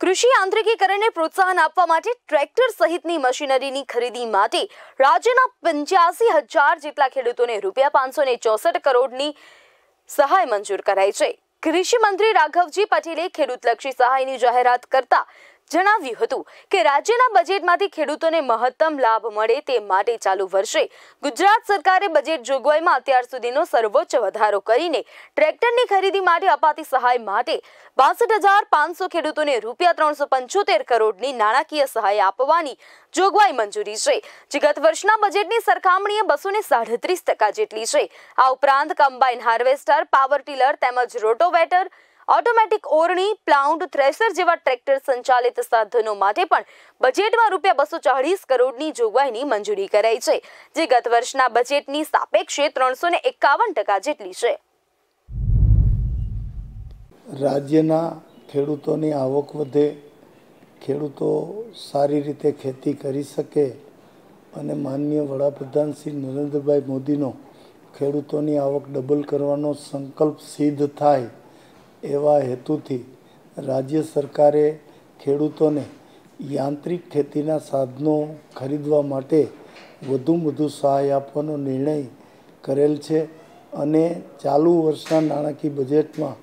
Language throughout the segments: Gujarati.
કૃષિ યાંત્રિકીકરણને પ્રોત્સાહન આપવા માટે ટ્રેક્ટર સહિતની મશીનરીની ખરીદી માટે રાજ્યના પંચ્યાસી હજાર જેટલા ખેડૂતોને રૂપિયા પાંચસો ને ચોસઠ કરોડની સહાય મંજૂર કરાઈ છે. કૃષિ મંત્રી રાઘવજી પટેલે ખેડૂતલક્ષી સહાયની જાહેરાત કરતા જણાવ્યું હતું કે રાજ્યના બજેટમાંથી ખેડૂતોને મહત્તમ લાભ મળે તે માટે ચાલુ વર્ષે ગુજરાત સરકારે બજેટ જોગવાઈમાં અત્યાર સુધીનો સર્વોચ્ચ વધારો કરીને ટ્રેક્ટરની ખરીદી માટે અપાતી સહાય માટે બાસઠ હજાર પાંચસો ખેડૂતોને રૂપિયા ત્રણસો પંચોતેર કરોડની નાણાકીય સહાય આપવાની જોગવાઈ મંજૂરી છે, જે ગત વર્ષના બજેટની સરખામણીએ બસો ને સાડત્રીસ ટકા જેટલી છે. આ ઉપરાંત કમ્બાઇન હાર્વેસ્ટર પાવર ટીલર તેમજ રોટોવેટર ઓટોમેટિક ઓરણી પ્લાઉન્ડ થ્રેશર જેવા ટ્રેક્ટર સંચાલિત સાધનો માટે પણ બજેટમાં રૂપિયા બસો ચાળીસ કરોડની જોગવાઈની મંજૂરી કરાઈ છે, જે ગત વર્ષના બજેટની સાપેક્ષે ત્રણસો ને એકાવન ટકા જેટલી છે. રાજ્યના ખેડૂતોની આવક વધે, ખેડૂતો સારી રીતે ખેતી કરી શકે અને માનનીય વડાપ્રધાન શ્રી નરેન્દ્રભાઈ મોદીનો ખેડૂતોની આવક ડબલ કરવાનો સંકલ્પ સિદ્ધ થાય એવા હેતુથી રાજ્ય સરકારે ખેડૂતોને યાંત્રિક ખેતીના સાધનો ખરીદવા માટે વધુમાં વધુ સહાય આપવાનો નિર્ણય કરેલ છે અને ચાલુ વર્ષના નાણાકીય બજેટમાં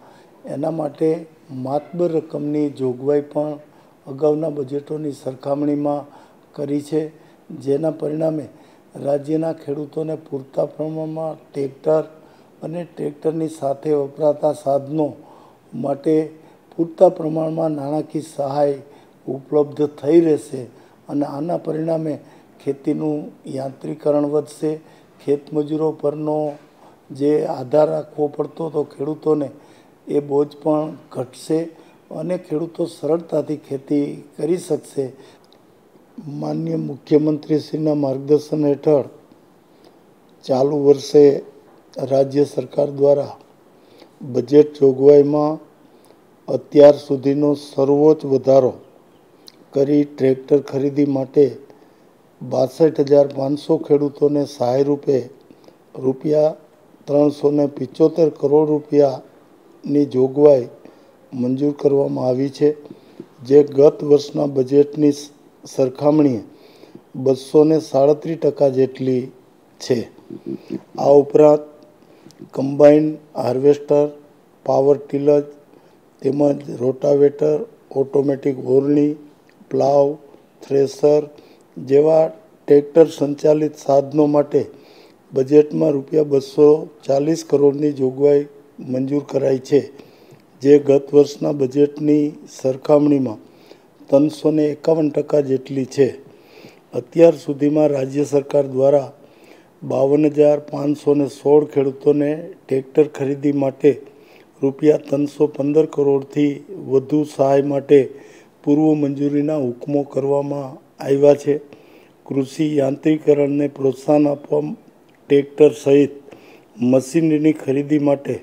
એના માટે માતબર રકમની જોગવાઈ પણ અગાઉના બજેટોની સરખામણીમાં કરી છે, જેના પરિણામે રાજ્યના ખેડૂતોને પૂરતા પ્રમાણમાં ટ્રેક્ટર અને ટ્રેક્ટરની સાથે વપરાતા સાધનો માટે પૂરતા પ્રમાણમાં નાણાકીય સહાય ઉપલબ્ધ થઈ રહેશે અને આના પરિણામે ખેતીનું યાંત્રિકરણ વધશે. ખેતમજૂરો પરનો જે આધાર રાખવો પડતો હતો ખેડૂતોને એ બોજ પણ ઘટશે અને ખેડૂતો સરળતાથી ખેતી કરી શકશે. માન્ય મુખ્યમંત્રીશ્રીના માર્ગદર્શન હેઠળ ચાલુ વર્ષે રાજ્ય સરકાર દ્વારા બજેટ જોગવાઈમાં અત્યાર સુધીનો સર્વોચ્ચ વધારો કરી ટ્રેક્ટર ખરીદી માટે બાસઠ હજાર પાંચસો ખેડૂતોને સહાય રૂપે રૂપિયા ત્રણસો ને પિચોતેર કરોડ રૂપિયાની જોગવાઈ મંજૂર કરવામાં આવી છે, જે ગત વર્ષના બજેટની સરખામણીએ બસો સાડત્રીસ ટકા જેટલી છે. આ ઉપરાંત કમ્બાઇન હાર્વેસ્ટર, પાવર ટીલર તેમજ રોટાવેટર, ઓટોમેટિક ઓરણી પ્લાવ, થ્રેસર જેવા ટ્રેક્ટર સંચાલિત સાધનો માટે બજેટમાં રૂપિયા બસો ચાલીસ કરોડની જોગવાઈ મંજૂર કરાઈ છે, જે ગત વર્ષના બજેટની સરખામણીમાં ત્રણસો એકાવન ટકા જેટલી છે. અત્યાર સુધીમાં રાજ્ય સરકાર દ્વારા બાવન હજાર પાંચસો ને સોળ ખેડૂતોને ટ્રેક્ટર ખરીદી માટે રૂપિયા ત્રણસો પંદર કરોડથી વધુ સહાય માટે પૂર્વ મંજૂરીના હુકમો કરવામાં આવ્યા છે. કૃષિ યાંત્રિકરણને પ્રોત્સાહન આપવા ટ્રેક્ટર સહિત મશીનરીની ખરીદી માટે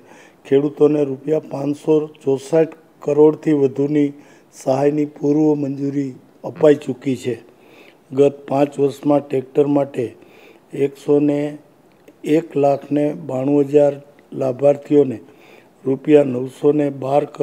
ખેડૂતોને રૂપિયા પાંચસો ચોસઠ કરોડથી વધુની સહાયની પૂર્વ મંજૂરી અપાઈ ચૂકી છે. ગત પાંચ વર્ષમાં ટ્રેક્ટર માટે એકસો ને એક લાખને બાણું હજાર લાભાર્થીઓને રૂપિયા નવસો ને બાર કરોડ